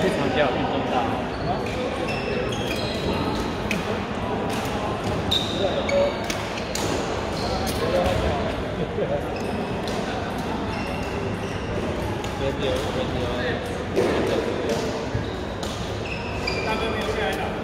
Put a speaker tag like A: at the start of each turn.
A: 非常叫运动大。大哥没有进来的。